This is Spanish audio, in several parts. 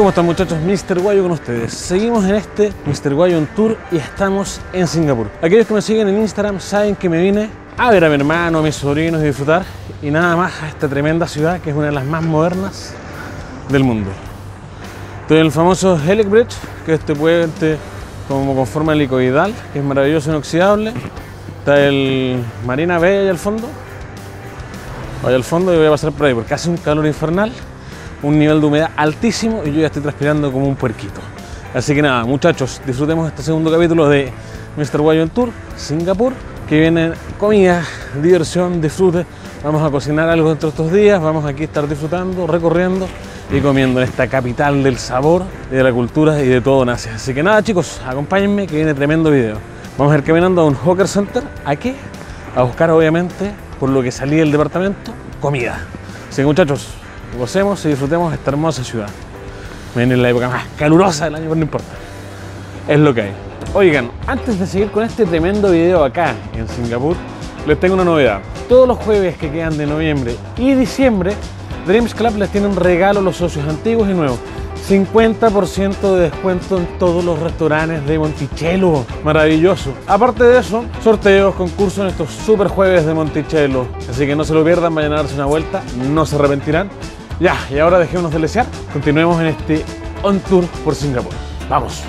¿Cómo están muchachos? Mr. Guayo con ustedes. Seguimos en este Mr. Guayo Tour y estamos en Singapur. Aquellos que me siguen en Instagram saben que me vine a ver a mi hermano, a mis sobrinos y disfrutar y nada más a esta tremenda ciudad que es una de las más modernas del mundo. Estoy el famoso Helic Bridge, que es este puente como con forma helicoidal, que es maravilloso, inoxidable. Está el Marina Bay ahí al fondo. Voy al fondo y voy a pasar por ahí porque hace un calor infernal, un nivel de humedad altísimo y yo ya estoy transpirando como un puerquito. Así que nada, muchachos, disfrutemos este segundo capítulo de Mr. Guayo Tour, Singapur, que viene comida, diversión, disfrute. Vamos a cocinar algo dentro de estos días, vamos aquí a estar disfrutando, recorriendo y comiendo en esta capital del sabor, de la cultura y de todo en Asia. Así que nada chicos, acompáñenme que viene tremendo video. Vamos a ir caminando a un hawker center, ¿a qué? A buscar obviamente, por lo que salí del departamento, comida. Así que muchachos, gocemos y disfrutemos de esta hermosa ciudad. Viene la época más calurosa del año, pero no importa. Es lo que hay. Oigan, antes de seguir con este tremendo video acá en Singapur, les tengo una novedad. Todos los jueves que quedan de noviembre y diciembre, Dreams Club les tiene un regalo a los socios antiguos y nuevos. 50% de descuento en todos los restaurantes de Monticello. Maravilloso. Aparte de eso, sorteos, concursos en estos super jueves de Monticello. Así que no se lo pierdan, vayan a darse una vuelta, no se arrepentirán. Ya, y ahora dejémonos de lesear. Continuemos en este on tour por Singapur. Vamos.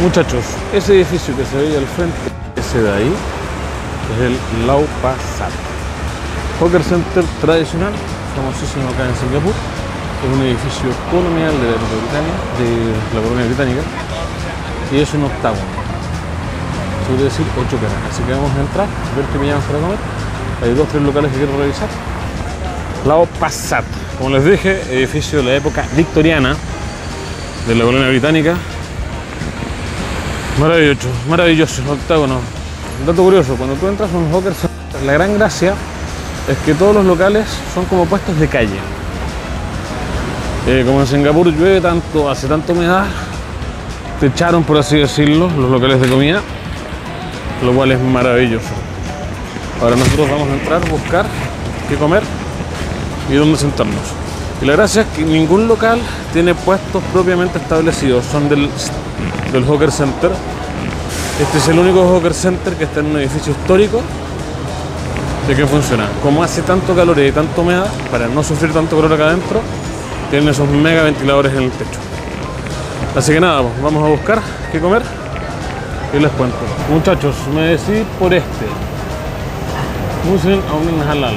Muchachos, ese edificio que se ve ahí al frente, ese de ahí, es el Lau Pa Sat. Hawker Center tradicional, famosísimo acá en Singapur. Es un edificio colonial de la época británica, de la colonia británica, y es un octágono. Se quiere decir ocho caras. Así que vamos a entrar, ver qué me llaman para comer. Hay dos tres locales que quiero revisar. Lau Pa Sat, como les dije, edificio de la época victoriana de la colonia británica, Maravilloso, maravilloso, octágono. Un dato curioso, cuando tú entras a un hawker la gran gracia es que todos los locales son como puestos de calle. Eh, como en Singapur llueve tanto, hace tanta humedad, te echaron, por así decirlo, los locales de comida, lo cual es maravilloso. Ahora nosotros vamos a entrar, buscar qué comer y dónde sentarnos. Y la gracia es que ningún local tiene puestos propiamente establecidos, son del, del Hawker Center. Este es el único Hawker Center que está en un edificio histórico de que funciona. Como hace tanto calor y tanta humedad, para no sufrir tanto calor acá adentro, tienen esos mega ventiladores en el techo. Así que nada, vamos a buscar qué comer y les cuento. Muchachos, me decidí por este. Muslim Aunin Halal.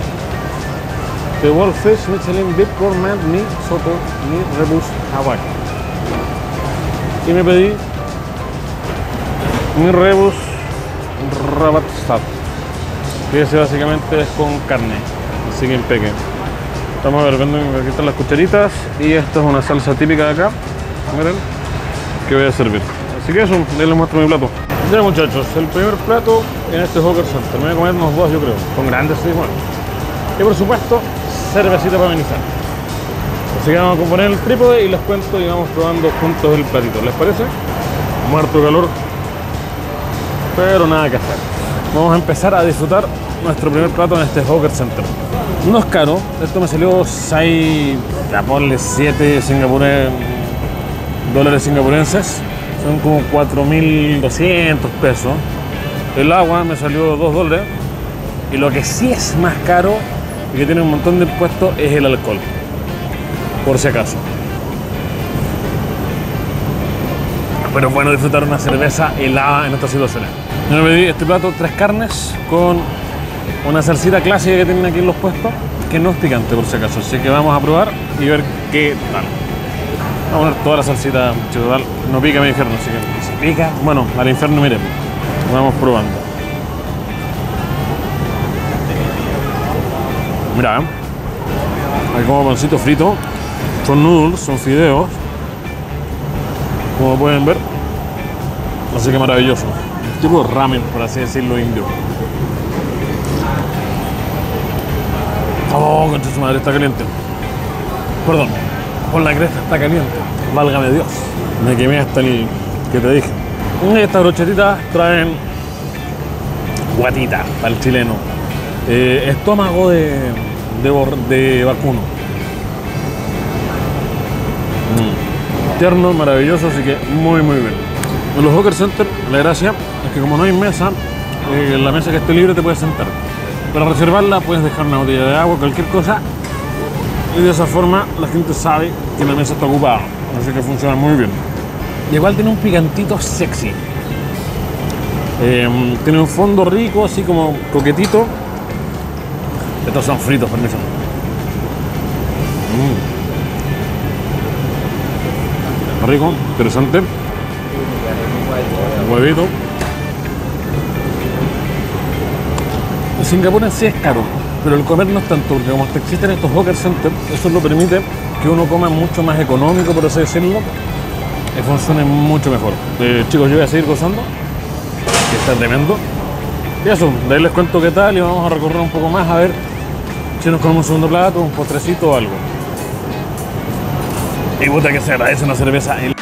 The World Fish Michelin Big Gourmet Mi Soto Mi Rebus Hawaii. Y me pedí mi rebus rabat sat que ese básicamente es con carne así que impeque vamos a ver, venden, aquí están las cucharitas y esta es una salsa típica de acá miren que voy a servir así que eso, les muestro mi plato ya muchachos, el primer plato en este Hawker Center. Me voy a comer unos dos yo creo, son grandes sí, bueno. Y por supuesto, cervecita para amenizar. Así que vamos a componer el trípode y les cuento y vamos probando juntos el platito, ¿les parece? muerto calor pero nada que hacer. Vamos a empezar a disfrutar nuestro primer plato en este Hawker Center. No es caro, esto me salió 6, ya ponle 7 singapure, dólares singapurenses, son como 4.200 pesos. El agua me salió 2 dólares y lo que sí es más caro y que tiene un montón de impuestos es el alcohol, por si acaso. Pero bueno disfrutar una cerveza helada en estas situaciones. Yo me pedí este plato, tres carnes con una salsita clásica que tienen aquí en los puestos, que no es picante por si acaso. Así que vamos a probar y ver qué tal. Vamos a poner toda la salsita, total. No pica mi infierno, así que si pica, bueno, al infierno miren. Vamos probando. Mira, ¿eh? hay como pancito frito. Son noodles, son fideos. Como pueden ver. Así que maravilloso tipo de ramen, por así decirlo, indio. Oh, concha su madre, está caliente. Perdón, por la cresta está caliente. Válgame Dios. Me quemé hasta el que te dije. Estas brochetitas traen guatita para el chileno. Eh, estómago de, de, vacuno. Mm. Tierno, maravilloso, así que muy muy bien. En los Hawker Center la gracia es que como no hay mesa, eh, la mesa que esté libre te puedes sentar. Para reservarla puedes dejar una botella de agua, cualquier cosa, y de esa forma la gente sabe que la mesa está ocupada. Así que funciona muy bien. Igual tiene un picantito sexy. Eh, tiene un fondo rico, así como coquetito. Estos son fritos, permiso. Mm. Rico, interesante. Huevito. Singapur en sí es caro, pero el comer no es tanto, porque como existen estos hawker centers, eso lo permite que uno coma mucho más económico, por así decirlo, y funcione mucho mejor. Eh, chicos, yo voy a seguir gozando, que está tremendo. Y eso, de ahí les cuento qué tal y vamos a recorrer un poco más a ver si nos comemos un segundo plato, un postrecito o algo. Y puta que se agradece una cerveza en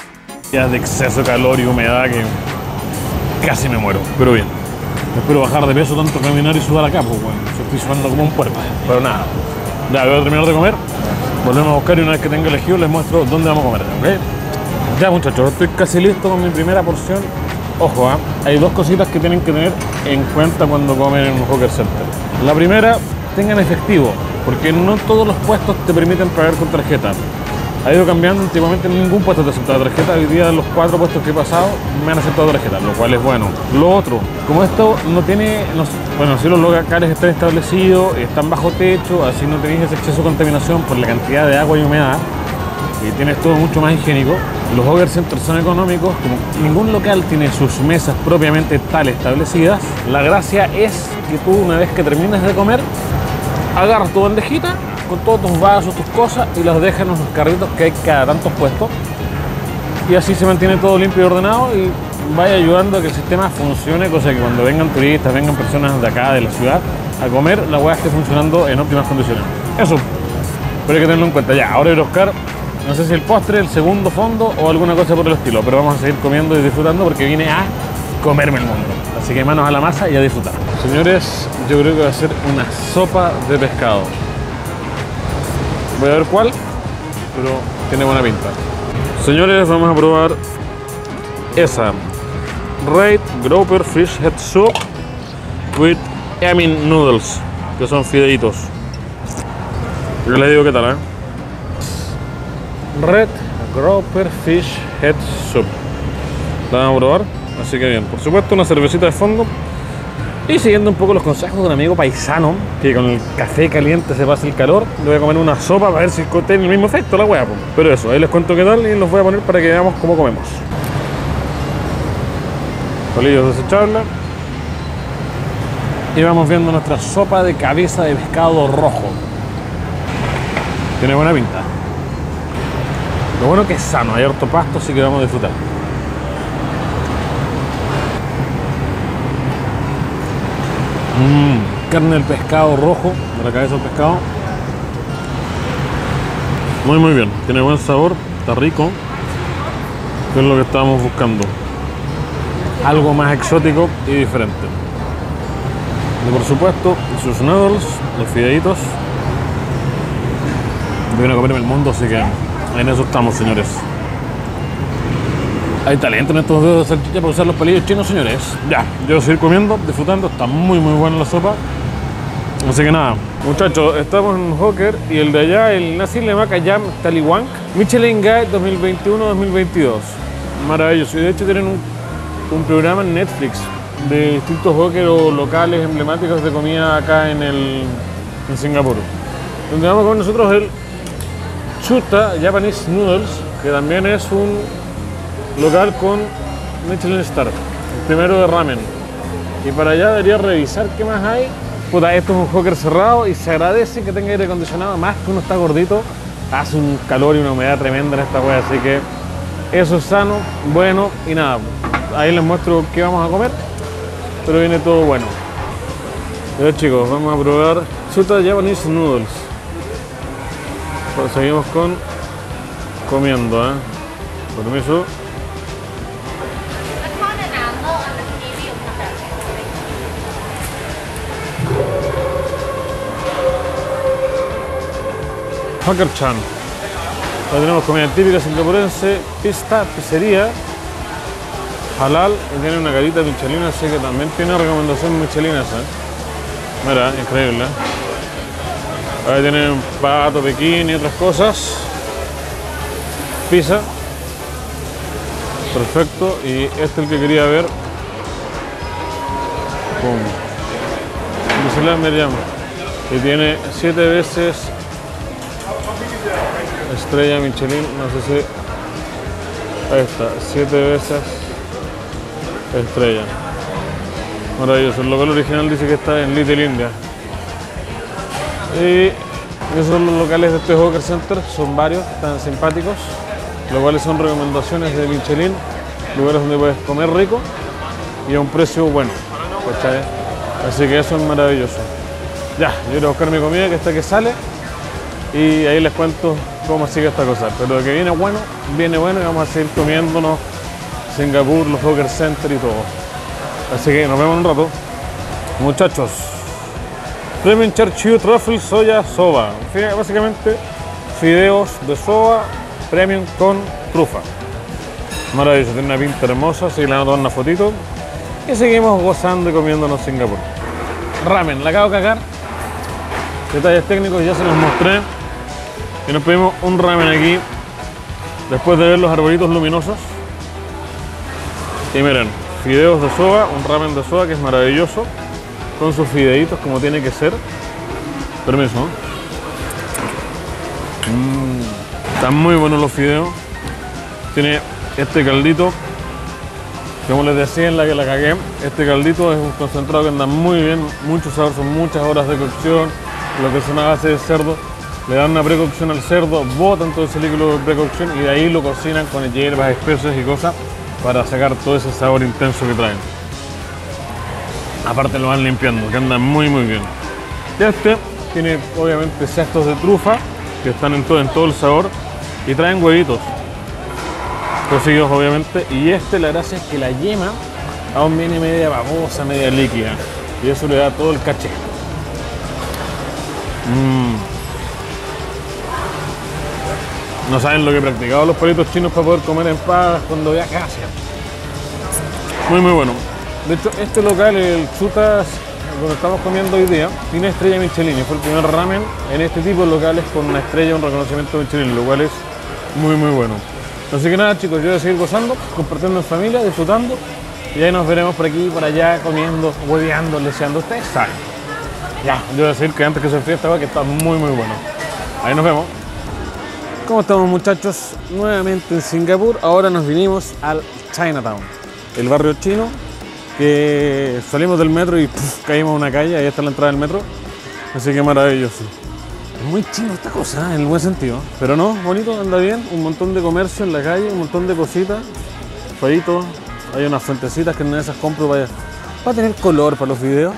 de exceso de calor y humedad que casi me muero, pero bien. Espero bajar de peso tanto caminar y sudar acá, pues bueno, estoy sudando como un puerco, pero nada. Ya voy a terminar de comer, volvemos a buscar y una vez que tenga elegido les muestro dónde vamos a comer, ¿ok? Ya muchachos, estoy casi listo con mi primera porción. Ojo, ¿ah? hay dos cositas que tienen que tener en cuenta cuando comen en un Hawker Center. La primera, tengan efectivo, porque no todos los puestos te permiten pagar con tarjeta. Ha ido cambiando, antiguamente ningún puesto te aceptaba tarjeta, hoy día los cuatro puestos que he pasado me han aceptado tarjeta, lo cual es bueno. Lo otro, como esto no tiene, no bueno, si los locales están establecidos, están bajo techo, así no tenéis ese exceso de contaminación por la cantidad de agua y humedad, y tienes todo mucho más higiénico. Los Hawker Centers son económicos, como ningún local tiene sus mesas propiamente tal establecidas, la gracia es que tú una vez que terminas de comer, agarras tu bandejita con todos tus vasos, tus cosas y las dejas en los carritos que hay cada tantos puestos. Y así se mantiene todo limpio y ordenado y vaya ayudando a que el sistema funcione, cosa que cuando vengan turistas, vengan personas de acá, de la ciudad, a comer, la hueá esté funcionando en óptimas condiciones. Eso, pero hay que tenerlo en cuenta. Ya, ahora voy a no sé si el postre, el segundo fondo o alguna cosa por el estilo, pero vamos a seguir comiendo y disfrutando porque vine a comerme el mundo. Así que manos a la masa y a disfrutar. Señores, yo creo que va a ser una sopa de pescado. Voy a ver cuál, pero tiene buena pinta. Señores, vamos a probar esa. Red Grouper Fish Head Soup with Emin Noodles, que son fideitos. Yo les digo qué tal, ¿eh? Red Grouper Fish Head Soup. La vamos a probar, así que bien. Por supuesto, una cervecita de fondo. Y siguiendo un poco los consejos de un amigo paisano, que con el café caliente se pasa el calor, le voy a comer una sopa para ver si tiene el mismo efecto la po. Pero eso, ahí les cuento qué tal y los voy a poner para que veamos cómo comemos. Palillos desechables. Y vamos viendo nuestra sopa de cabeza de pescado rojo. Tiene buena pinta. Lo bueno que es sano, hay harto pasto, así que vamos a disfrutar. Carne del pescado rojo, de la cabeza del pescado. Muy muy bien, tiene buen sabor, está rico. Que es lo que estábamos buscando. Algo más exótico y diferente. Y por supuesto, sus noodles, los fideitos. Vino a comerme el mundo, así que en eso estamos, señores. Hay talento en estos dedos de salchicha para usar los palillos chinos, señores. Ya, yo voy seguir comiendo, disfrutando. Está muy, muy buena la sopa. Así que nada, muchachos, estamos en Hawker y el de allá, el Nasi Lemak Ayam Taliwang, Michelin Guide 2021-2022. Maravilloso. Y de hecho tienen un, un programa en Netflix de distintos Hawker o locales emblemáticos de comida acá en, el, en Singapur. Donde con nosotros el Chuta Japanese Noodles, que también es un local con Michelin Star, primero de ramen. Y para allá debería revisar qué más hay. Puta, esto es un hawker cerrado y se agradece que tenga aire acondicionado, más que uno está gordito, hace un calor y una humedad tremenda en esta wea, así que eso es sano, bueno y nada. Ahí les muestro qué vamos a comer, pero viene todo bueno. Ya chicos, vamos a probar Chuta Japanese Noodles. Pues seguimos con comiendo, ¿eh? Permiso. Hawker Chan. Acá tenemos comida típica singapurense, pista, pizzería, halal y tiene una carita de Michelin, así que también tiene recomendación Michelin esa. Mira, increíble. Ahí tienen pato, pequín y otras cosas. Pizza. Perfecto. Y este es el que quería ver. Pum. Michelin Meriam. Y tiene siete veces estrella Michelin. No sé si. Ahí está. Siete veces estrella. Maravilloso. El local original dice que está en Little India. Y esos son los locales de este Hawker Center, son varios, están simpáticos, los cuales son recomendaciones de Michelin, lugares donde puedes comer rico y a un precio bueno. Así que eso es maravilloso. Ya, yo iré a buscar mi comida que está que sale y ahí les cuento cómo sigue esta cosa. Pero de que viene bueno, viene bueno y vamos a seguir comiéndonos Singapur, los Hawker Center y todo. Así que nos vemos en un rato. Muchachos, Premium Churchill Truffle Soya Soba. Básicamente, fideos de soba premium con trufa. Maravilloso, tiene una pinta hermosa, así que le vamos a tomar una fotito. Y seguimos gozando y comiéndonos Singapur. Ramen, la acabo de cagar. Detalles técnicos ya se los mostré. Y nos pedimos un ramen aquí, después de ver los arbolitos luminosos. Y miren, fideos de soba, un ramen de soba que es maravilloso, con sus fideitos como tiene que ser. Permiso. Mm, están muy buenos los fideos. Tiene este caldito, como les decía en la que la cagué, este caldito es un concentrado que anda muy bien, mucho sabor, son muchas horas de cocción, lo que es una base de cerdo. Le dan una precocción al cerdo, botan todo ese líquido de precocción y de ahí lo cocinan con hierbas, especias y cosas para sacar todo ese sabor intenso que traen. Aparte lo van limpiando, que anda muy muy bien. Este tiene obviamente cestos de trufa que están en todo, en todo el sabor y traen huevitos cocidos obviamente. Y este la gracia es que la yema aún viene media babosa, media líquida y eso le da todo el caché. Mm. No saben lo que he practicado los palitos chinos para poder comer empanadas cuando viaje a Asia. Muy muy bueno. De hecho, este local, el Chutas, donde estamos comiendo hoy día, tiene estrella Michelin. Fue el primer ramen en este tipo de locales con una estrella, un reconocimiento Michelin, lo cual es muy muy bueno. Así que nada chicos, yo voy a seguir gozando, compartiendo en familia, disfrutando. Y ahí nos veremos por aquí por allá, comiendo, hueveando, leseando. Ustedes saben. Ya, yo voy a decir que antes que se enfríe esta agua, que está muy muy bueno. Ahí nos vemos. ¿Cómo estamos muchachos? Nuevamente en Singapur. Ahora nos vinimos al Chinatown, el barrio chino, que salimos del metro y caímos a una calle, ahí está la entrada del metro. Así que maravilloso. Es muy chino esta cosa, ¿eh? en el buen sentido. Pero no, bonito, anda bien. Un montón de comercio en la calle, un montón de cositas. Fueguito. Hay unas fuentecitas que en esas compro para, para tener color para los videos.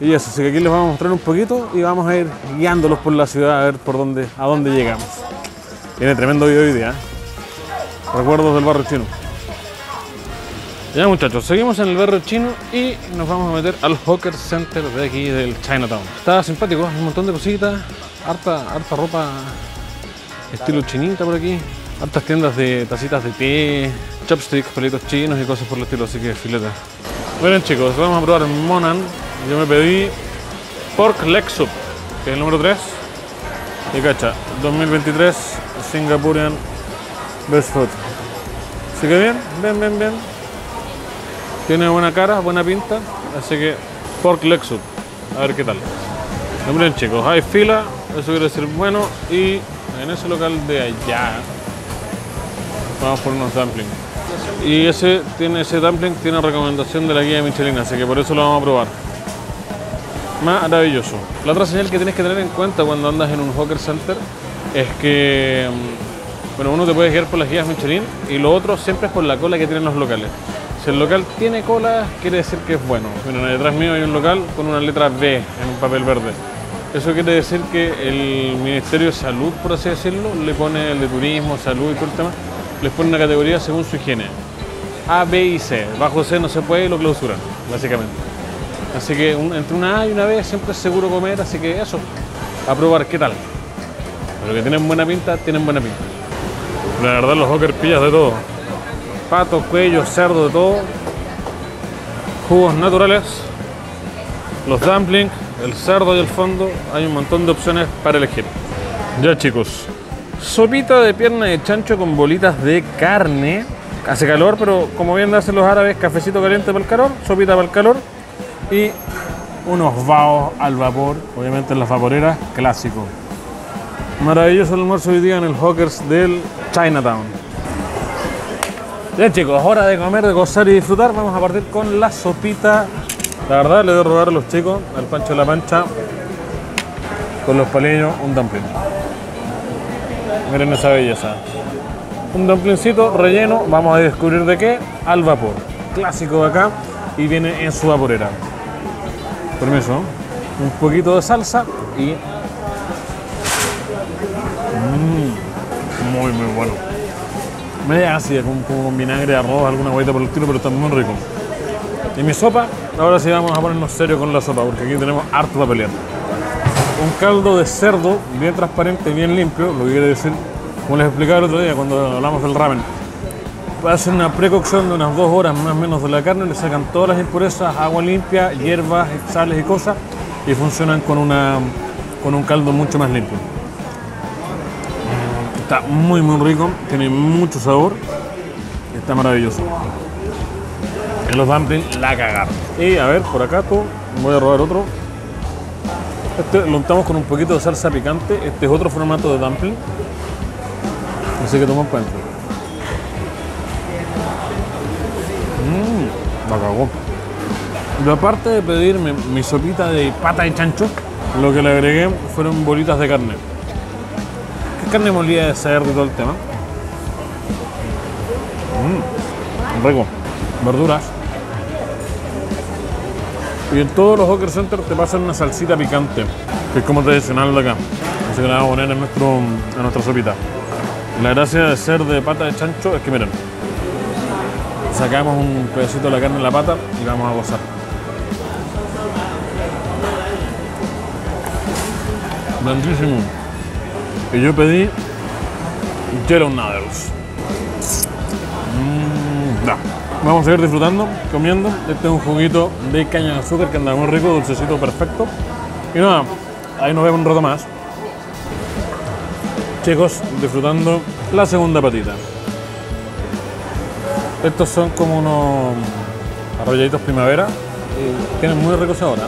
Y eso, así que aquí les vamos a mostrar un poquito y vamos a ir guiándolos por la ciudad a ver por dónde, a dónde llegamos. Tiene tremendo video hoy día. ¿eh? Recuerdos del barrio chino. Ya muchachos, seguimos en el barrio chino y nos vamos a meter al Hawker Center de aquí del Chinatown. Está simpático, un montón de cositas, harta, harta ropa estilo chinita por aquí, hartas tiendas de tacitas de té, chopsticks, palitos chinos y cosas por el estilo, así que fileta. Miren chicos, vamos a probar Monan. Yo me pedí Pork Leg Soup, que es el número 3. Y cacha, 2023 Singaporean Best Food. Así que bien, bien, bien, bien. Tiene buena cara, buena pinta, así que Pork Leg Soup. A ver qué tal. Miren chicos, hay fila, eso quiere decir bueno, y en ese local de allá vamos por unos dumplings. Y ese tiene ese dumpling tiene recomendación de la guía Michelin, así que por eso lo vamos a probar. Maravilloso. La otra señal que tienes que tener en cuenta cuando andas en un Hawker Center es que mm, bueno, uno te puede guiar por las guías Michelin y lo otro siempre es por la cola que tienen los locales. Si el local tiene cola, quiere decir que es bueno. Miren, detrás mío hay un local con una letra B en un papel verde. Eso quiere decir que el Ministerio de Salud, por así decirlo, le pone el de turismo, salud y todo el tema, les pone una categoría según su higiene. A, B y C. Bajo C no se puede y lo clausuran, básicamente. Así que entre una A y una B siempre es seguro comer, así que eso, a probar, ¿qué tal? Pero que tienen buena pinta, tienen buena pinta. La verdad, los hawkers pillas de todo. Pato, cuello, cerdo, de todo. Jugos naturales. Los dumplings, el cerdo y el fondo. Hay un montón de opciones para elegir. Ya chicos. Sopita de pierna de chancho con bolitas de carne. Hace calor, pero como bien hacen los árabes, cafecito caliente para el calor, sopita para el calor. Y unos vaos al vapor, obviamente en las vaporeras, clásico. Maravilloso almuerzo hoy día en el Hawkers del Chinatown. Bien chicos, hora de comer, de gozar y disfrutar. Vamos a partir con la sopita. La verdad, le a robar a los chicos, al Pancho de la Pancha, con los palillos, un dumpling. Miren esa belleza. Un dumplingcito relleno, vamos a descubrir de qué, al vapor. Clásico de acá y viene en su vaporera. Permiso. Un poquito de salsa y... muy, muy bueno. Media ácida, como con vinagre, arroz, alguna huevita por el estilo, pero está muy rico. Y mi sopa, ahora sí vamos a ponernos serio con la sopa, porque aquí tenemos harto para pelear. Un caldo de cerdo bien transparente, bien limpio, lo que quiere decir, como les explicaba el otro día cuando hablamos del ramen. Hacen una precocción de unas dos horas más o menos de la carne, le sacan todas las impurezas, agua limpia, hierbas, sales y cosas, y funcionan con, una, con un caldo mucho más limpio. Está muy muy rico, tiene mucho sabor, está maravilloso. En los dumplings la cagaron. Y a ver, por acá tú, voy a robar otro. Este lo untamos con un poquito de salsa picante. Este es otro formato de dumpling. Así que toma para adentro. Mmm, la cagó. Yo aparte de pedirme mi sopita de pata de chancho, lo que le agregué fueron bolitas de carne. ¿Qué carne molida de cerdo todo el tema? Mmm, rico. Verduras. Y en todos los Hawker Center te pasan una salsita picante, que es como tradicional de acá. Así que la vamos a poner en, nuestro, en nuestra sopita. La gracia de ser de pata de chancho es que miren, sacamos un pedacito de la carne en la pata y vamos a gozar. Grandísimo. Y yo pedí Yellow Noodles. Mm. Vamos a seguir disfrutando, comiendo. Este es un juguito de caña de azúcar que anda muy rico, dulcecito, perfecto. Y nada, ahí nos vemos un rato más. Chicos, disfrutando la segunda patita. Estos son como unos arrolladitos primavera. Y tienen muy rico sabor. ¿eh?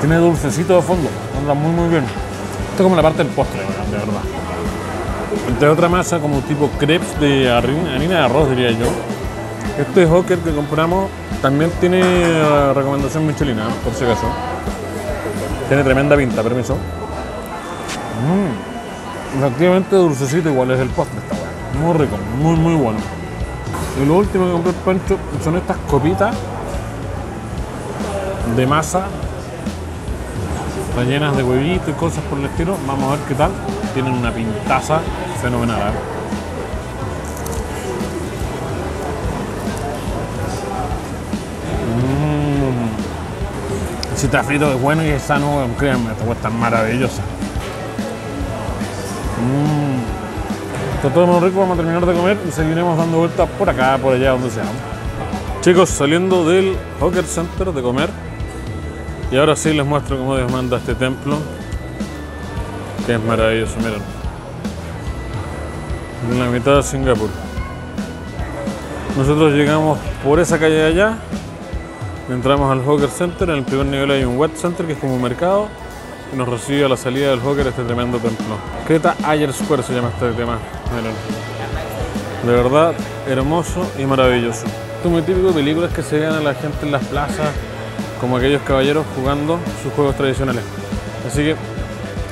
Tiene dulcecito de fondo, anda muy muy bien. Esto es como la parte del postre, de verdad. Entre otra masa como tipo crepes de harina, de arroz, diría yo. Este Hawker que compramos también tiene eh, recomendación Michelina, por si acaso. Tiene tremenda pinta, permiso. Mmm, efectivamente dulcecito igual es el postre esta weá. Muy rico, muy muy bueno. Y lo último que compré el pancho son estas copitas de masa rellenas de huevito y cosas por el estilo. Vamos a ver qué tal. Tienen una pintaza fenomenal. ¿eh? Mm. Si está frito es bueno y es sano, créanme, esta cuesta maravillosa. Mm. Está todo muy rico, vamos a terminar de comer y seguiremos dando vueltas por acá, por allá, donde sea. Chicos, saliendo del Hawker Center de comer, y ahora sí les muestro cómo Dios manda este templo, que es maravilloso, miren. En la mitad de Singapur. Nosotros llegamos por esa calle de allá, entramos al Hawker Center, en el primer nivel hay un Wet Center que es como un mercado, y nos recibe a la salida del Hawker este tremendo templo. Creta Ayer Square se llama este tema, miren. De verdad, hermoso y maravilloso. Esto es muy típico de películas que se vean a la gente en las plazas, como aquellos caballeros jugando sus juegos tradicionales. Así que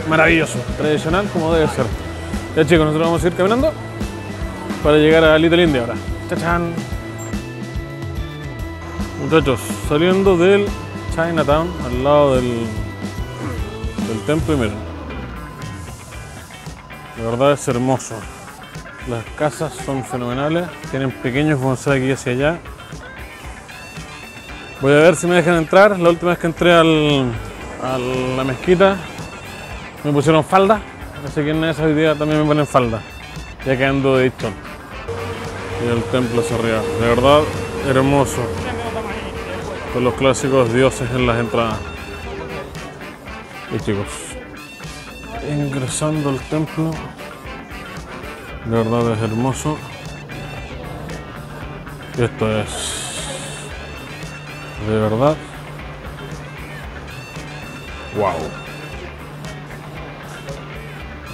maravilloso, tradicional como debe ser. Ya chicos, nosotros vamos a ir caminando para llegar a Little India ahora. ¡Chachán! Muchachos, saliendo del Chinatown, al lado del, del templo, y miren. De verdad es hermoso. Las casas son fenomenales, tienen pequeños bonsai aquí hacia allá. Voy a ver si me dejan entrar. La última vez que entré al, a la mezquita Me pusieron falda, así que en esa hoy día también me ponen falda, ya que ando de short. Y el templo hacia arriba, de verdad hermoso. Con los clásicos dioses en las entradas. Y chicos, ingresando al templo, de verdad es hermoso. Y esto es de verdad. Wow.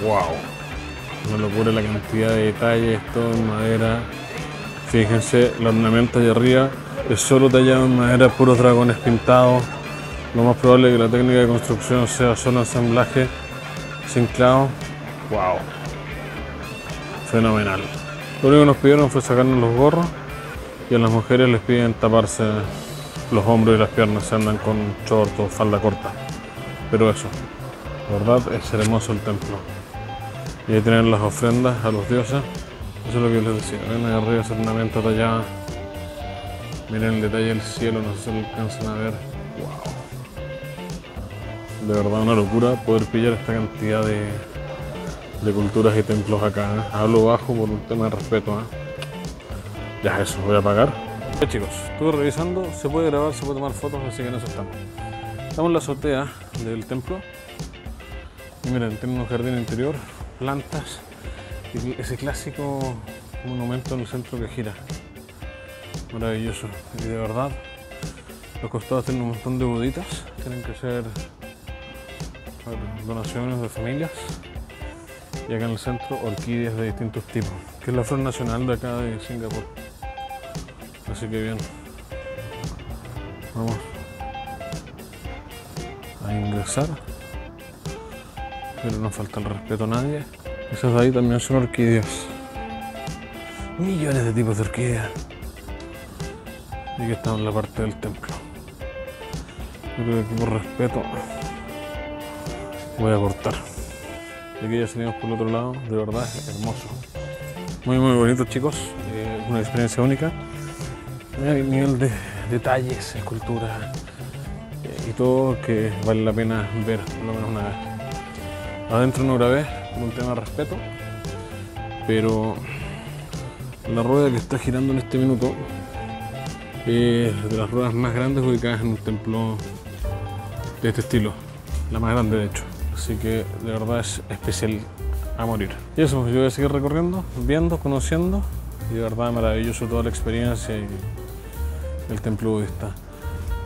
Wow. Una locura la cantidad de detalles, todo en madera. Fíjense, el ornamento de arriba es solo tallado en madera, puros dragones pintados. Lo más probable es que la técnica de construcción sea solo ensamblaje sin clavos. Wow. Fenomenal. Lo único que nos pidieron fue sacarnos los gorros y a las mujeres les piden taparse los hombros y las piernas si andan con short o falda corta. Pero eso, la verdad es hermoso el templo. Y ahí tienen las ofrendas a los dioses. Eso es lo que les decía. Ven ahí arriba ese ornamento tallado. Miren el detalle del cielo, no sé si lo alcanzan a ver. Wow. De verdad una locura poder pillar esta cantidad de, de culturas y templos acá. ¿eh? Hablo bajo por un tema de respeto. ¿eh? Ya eso, voy a apagar. Ya chicos, estuve revisando, se puede grabar, se puede tomar fotos, así que en eso estamos. Estamos en la azotea del templo. Y miren, tiene un jardín interior, plantas y ese clásico monumento en el centro que gira. Maravilloso. Y de verdad, los costados tienen un montón de buditas, tienen que ser donaciones de familias. Y acá en el centro, orquídeas de distintos tipos, que es la flor nacional de acá de Singapur. Así que bien. Vamos a ingresar. Pero no falta el respeto a nadie. Esas de ahí también son orquídeas. Millones de tipos de orquídeas. Y que están en la parte del templo. Yo creo que por respeto voy a cortar. Y aquí ya salimos por el otro lado. De verdad, hermoso. Muy, muy bonito, chicos. Eh, una experiencia única. Nivel de detalles, escultura eh, y todo que vale la pena ver por lo menos una vez. Adentro no grabé por un tema de respeto, pero la rueda que está girando en este minuto es de las ruedas más grandes ubicadas en un templo de este estilo, la más grande de hecho. Así que de verdad es especial a morir. Y eso, yo voy a seguir recorriendo, viendo, conociendo y de verdad maravilloso toda la experiencia el templo budista.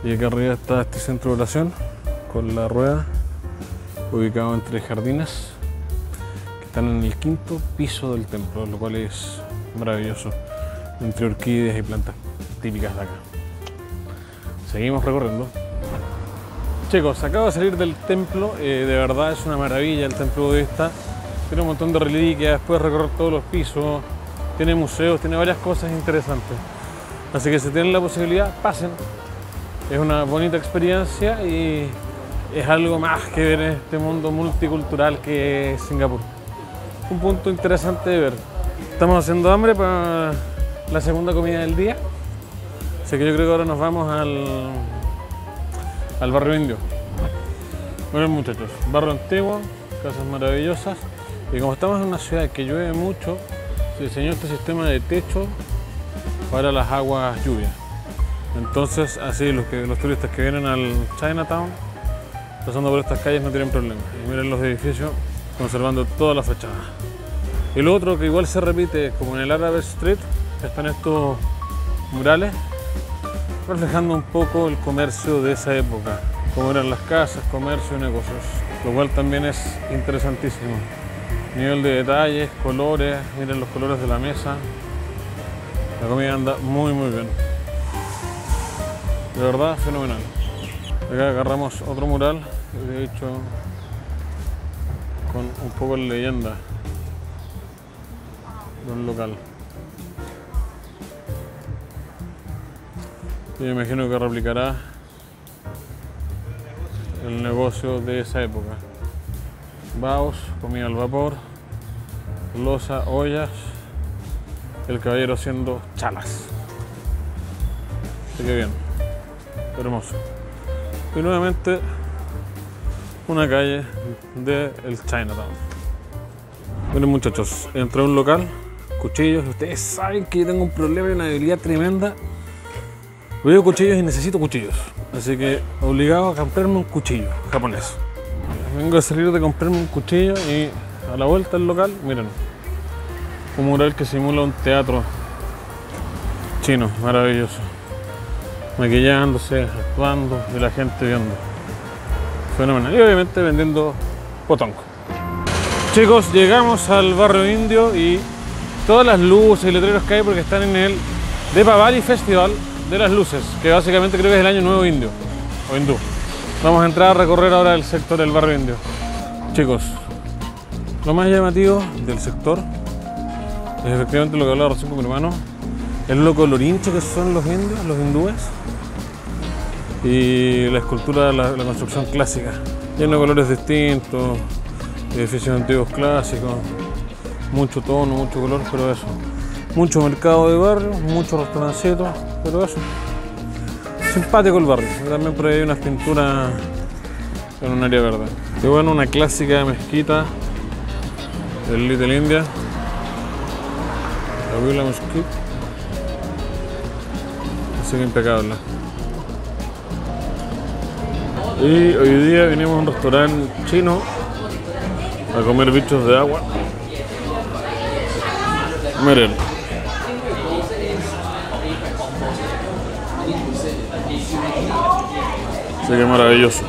Y acá arriba está este centro de oración con la rueda ubicado entre jardines que están en el quinto piso del templo, lo cual es maravilloso, entre orquídeas y plantas típicas de acá. Seguimos recorriendo. Chicos, acabo de salir del templo, eh, de verdad es una maravilla el templo budista. Tiene un montón de reliquias, puedes recorrer todos los pisos, tiene museos, tiene varias cosas interesantes. Así que si tienen la posibilidad, pasen. Es una bonita experiencia y es algo más que ver en este mundo multicultural que es Singapur. Un punto interesante de ver. Estamos haciendo hambre para la segunda comida del día. Así que yo creo que ahora nos vamos al, al barrio indio. Bueno muchachos, barrio antiguo, casas maravillosas. Y como estamos en una ciudad que llueve mucho, se diseñó este sistema de techo para las aguas lluvias. Entonces, así los, que, los turistas que vienen al Chinatown, pasando por estas calles, no tienen problema. Y miren los edificios conservando toda la fachada. Y lo otro que igual se repite, como en el Arab Street, están estos murales reflejando un poco el comercio de esa época, como eran las casas, comercio y negocios, lo cual también es interesantísimo. Nivel de detalles, colores, miren los colores de la mesa, la comida anda muy muy bien. De verdad, fenomenal. Acá agarramos otro mural, de hecho, con un poco de leyenda de un local. Y me imagino que replicará el negocio de esa época. Baos, comida al vapor, losa, ollas, el caballero haciendo chalas. Así que bien, hermoso. Y nuevamente una calle del Chinatown. Miren muchachos, entré a un local, cuchillos, ustedes saben que yo tengo un problema y una debilidad tremenda. Veo cuchillos y necesito cuchillos, así que obligado a comprarme un cuchillo japonés. Vengo a salir de comprarme un cuchillo y a la vuelta del local, miren, un mural que simula un teatro chino, maravilloso. Maquillándose, actuando y la gente viendo. Fenomenal. Y obviamente vendiendo potonco. Chicos, llegamos al barrio indio y todas las luces y letreros que hay porque están en el Deepavali Festival de las Luces, que básicamente creo que es el año nuevo indio o hindú. Vamos a entrar a recorrer ahora el sector del barrio indio. Chicos, lo más llamativo del sector es efectivamente lo que hablaba recién con mi hermano, el lo colorincho que son los indios, los hindúes, y la escultura, la, la construcción clásica, lleno de colores distintos, edificios antiguos clásicos, mucho tono, mucho color, pero eso. Mucho mercado de barrio, muchos restaurancitos, pero eso. Simpático el barrio. También por ahí hay unas pinturas en un área verde. Y bueno, una clásica mezquita del Little India. La Villa Mosquite. Así que impecable. Y hoy día vinimos a un restaurante chino a comer bichos de agua. Miren. Así que maravilloso.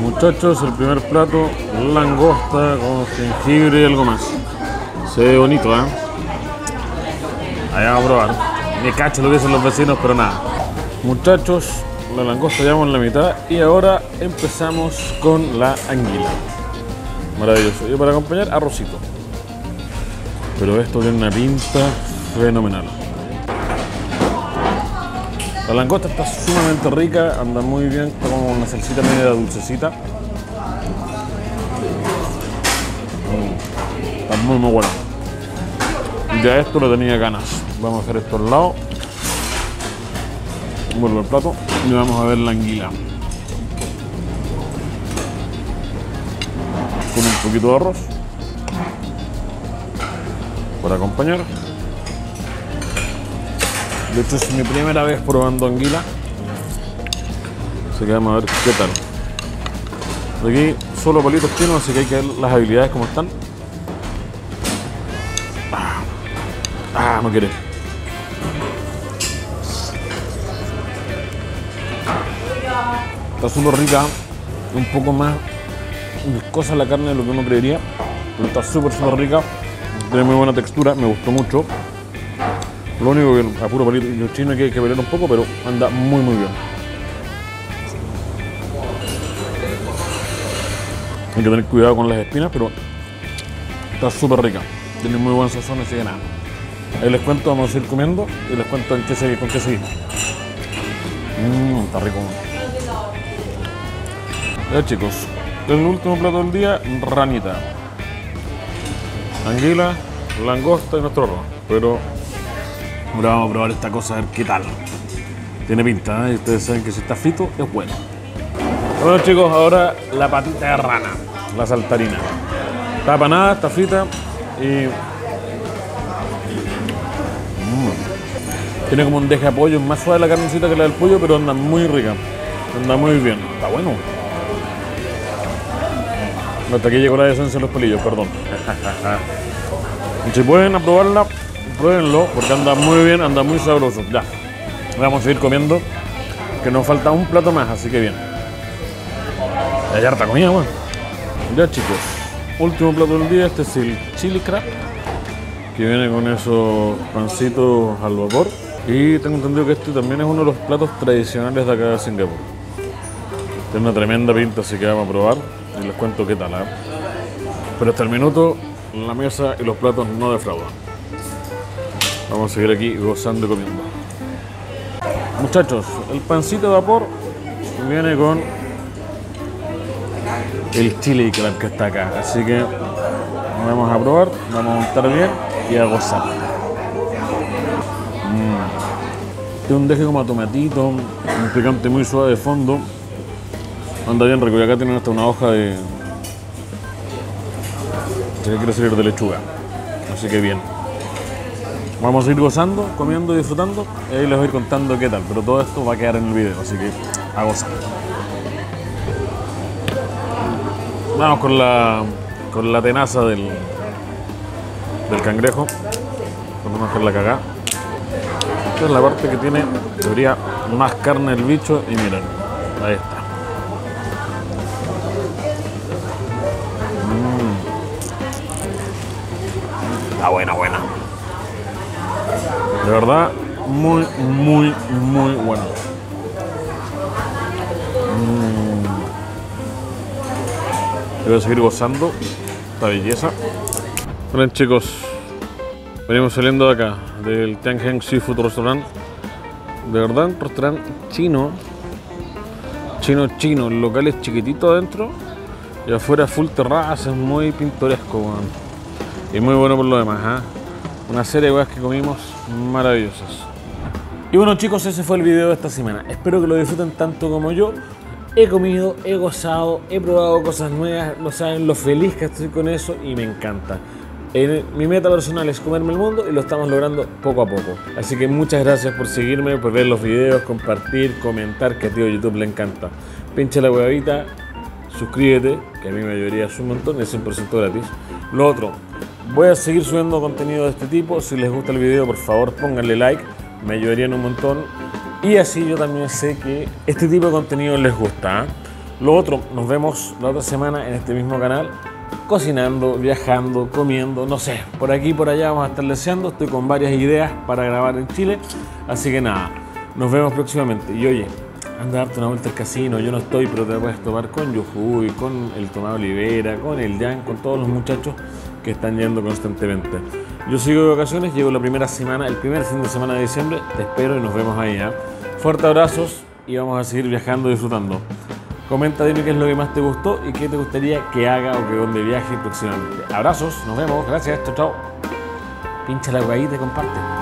Muchachos, el primer plato, langosta con jengibre y algo más. Se ve bonito, ¿eh? Allá vamos a probar. Ni cacho lo que dicen los vecinos, pero nada. Muchachos, la langosta ya vamos en la mitad y ahora empezamos con la anguila. Maravilloso. Y para acompañar, arrocito. Pero esto tiene una pinta fenomenal. La langosta está sumamente rica, anda muy bien, está como una salsita media dulcecita. Mm, Está muy muy buena. Ya esto lo tenía ganas. Vamos a hacer esto al lado. Vuelvo al plato y vamos a ver la anguila. Con un poquito de arroz. Para acompañar. De hecho es mi primera vez probando anguila. Así que vamos a ver qué tal. Aquí solo palitos chinos, así que hay que ver las habilidades como están. Ah no quiere. Está súper rica, un poco más viscosa la carne de lo que uno creería, pero está súper súper rica, tiene muy buena textura, me gustó mucho. Lo único que a puro palito chino hay que, que pelear un poco, pero anda muy muy bien. Hay que tener cuidado con las espinas, pero está súper rica. Tiene muy buen sazón, así que nada. Ahí les cuento, vamos a ir comiendo y les cuento en qué seguir, con qué seguimos. Mmm, está rico. Ya chicos, el último plato del día, ranita. Anguila, langosta y nuestro arroz. Pero ahora vamos a probar esta cosa a ver qué tal. Tiene pinta, ¿eh? y ustedes saben que si está frito es bueno. Bueno chicos, ahora la patita de rana, la saltarina. Está panada, está frita y... Tiene como un deje de pollo, es más suave la carnecita que la del pollo, pero anda muy rica. Anda muy bien. Está bueno. Hasta aquí llegó la esencia de los pelillos, perdón. Si pueden aprobarla, pruébenlo, porque anda muy bien, anda muy sabroso. Ya, vamos a seguir comiendo, que nos falta un plato más, así que bien. Ya harta comida, bueno. Ya chicos, último plato del día, este es el chili crab, que viene con esos pancitos al vapor. Y tengo entendido que este también es uno de los platos tradicionales de acá de Singapur. Tiene una tremenda pinta, así que vamos a probar y les cuento qué tal. ¿eh? Pero hasta el minuto, la mesa y los platos no defraudan. Vamos a seguir aquí gozando y comiendo. Muchachos, el pancito de vapor viene con el chili que está acá. Así que vamos a probar, vamos a montar bien y a gozar. Tiene un deje como a tomatito, un picante muy suave de fondo. Anda bien rico. Y acá tienen hasta una hoja de. Se quiere salir de lechuga. Así que bien. Vamos a ir gozando, comiendo y disfrutando. Y ahí les voy contando qué tal. Pero todo esto va a quedar en el video. Así que a gozar. Vamos con la, con la tenaza del, del cangrejo. Vamos a hacer la cagada. Esta es la parte que tiene, debería, más carne el bicho. Y miren, ahí está. Mm. Está buena, buena. De verdad, muy, muy, muy bueno. Voy a seguir gozando esta belleza. Bueno chicos, venimos saliendo de acá, del Tianjin Seafood Restaurant. De verdad, un restaurante chino. Chino, chino. El local es chiquitito adentro. Y afuera full terraza, es muy pintoresco. Y muy bueno por lo demás, ¿ah? Una serie de weas que comimos maravillosas. Y bueno chicos, ese fue el video de esta semana. Espero que lo disfruten tanto como yo. He comido, he gozado, he probado cosas nuevas, no saben lo feliz que estoy con eso y me encanta. En- mi meta personal es comerme el mundo y lo estamos logrando poco a poco. Así que muchas gracias por seguirme, por ver los videos, compartir, comentar, que a tío YouTube le encanta. Pincha la huevita, suscríbete, que a mí me ayudaría un montón, es 100% gratis. Lo otro, voy a seguir subiendo contenido de este tipo. Si les gusta el video, por favor pónganle like, me ayudarían un montón. Y así yo también sé que este tipo de contenido les gusta. ¿eh? Lo otro, nos vemos la otra semana en este mismo canal, cocinando, viajando, comiendo, no sé, por aquí por allá vamos a estar deseando. Estoy con varias ideas para grabar en Chile. Así que nada, nos vemos próximamente. Y oye, anda a darte una vuelta al casino. Yo no estoy, pero te puedes tomar con Yujuy, con el Tomás Olivera, con el Jan, con todos los muchachos que están yendo constantemente. Yo sigo de vacaciones, llego la primera semana, el primer fin de semana de diciembre. Te espero y nos vemos ahí. ¿eh? Fuerte abrazos y vamos a seguir viajando y disfrutando. Comenta, dime qué es lo que más te gustó y qué te gustaría que haga o que donde viaje próximamente. Abrazos, nos vemos, gracias, chao, chao. Pincha la guayita y comparte.